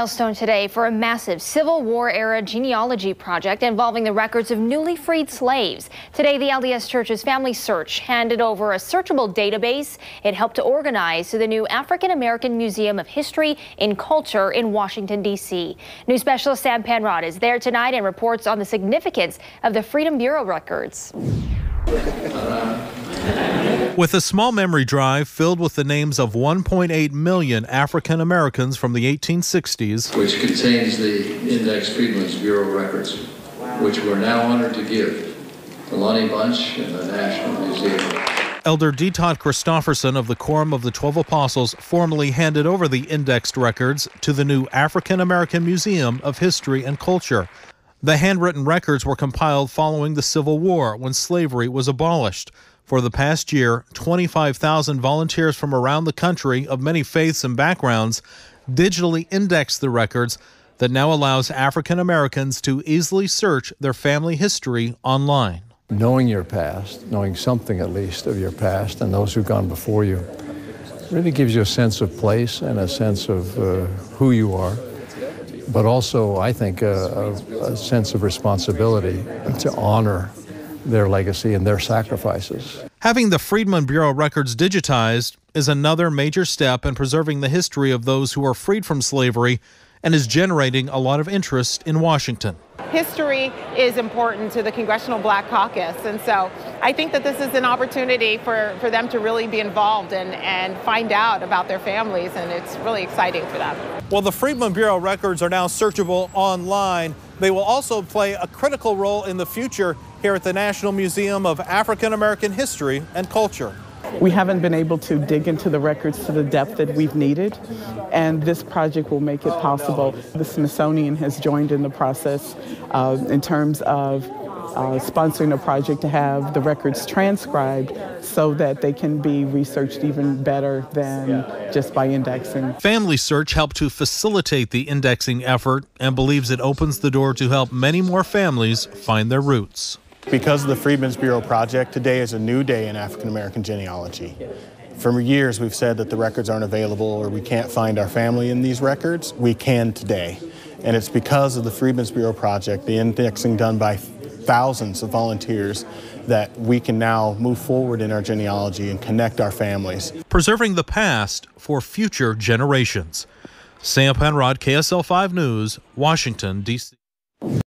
Milestone today for a massive Civil War era genealogy project involving the records of newly freed slaves. Today, the LDS Church's Family Search handed over a searchable database it helped to organize to the new African American Museum of History and Culture in Washington, D.C. News specialist Sam Penrod is there tonight and reports on the significance of the Freedmen Bureau records. With a small memory drive filled with the names of 1.8 million African Americans from the 1860s, which contains the Index Freedmen's Bureau records, which we're now honored to give to Lonnie Bunch and the National Museum. Elder D. Todd Christofferson of the Quorum of the Twelve Apostles formally handed over the indexed records to the new African American Museum of History and Culture. The handwritten records were compiled following the Civil War when slavery was abolished. For the past year, 25,000 volunteers from around the country of many faiths and backgrounds digitally indexed the records that now allows African Americans to easily search their family history online. Knowing your past, knowing something at least of your past and those who've gone before you, really gives you a sense of place and a sense of uh, who you are, but also, I think, a, a, a sense of responsibility to honor their legacy and their sacrifices. Having the Freedmen Bureau records digitized is another major step in preserving the history of those who are freed from slavery and is generating a lot of interest in Washington. History is important to the Congressional Black Caucus, and so I think that this is an opportunity for, for them to really be involved and, and find out about their families, and it's really exciting for them. Well, the Freedmen Bureau records are now searchable online. They will also play a critical role in the future here at the National Museum of African American History and Culture. We haven't been able to dig into the records to the depth that we've needed, and this project will make it possible. The Smithsonian has joined in the process uh, in terms of uh, sponsoring a project to have the records transcribed so that they can be researched even better than just by indexing. Family Search helped to facilitate the indexing effort and believes it opens the door to help many more families find their roots. Because of the Freedmen's Bureau project, today is a new day in African American genealogy. For years, we've said that the records aren't available or we can't find our family in these records. We can today. And it's because of the Freedmen's Bureau project, the indexing done by thousands of volunteers, that we can now move forward in our genealogy and connect our families. Preserving the past for future generations. Sam Penrod, KSL 5 News, Washington, D.C.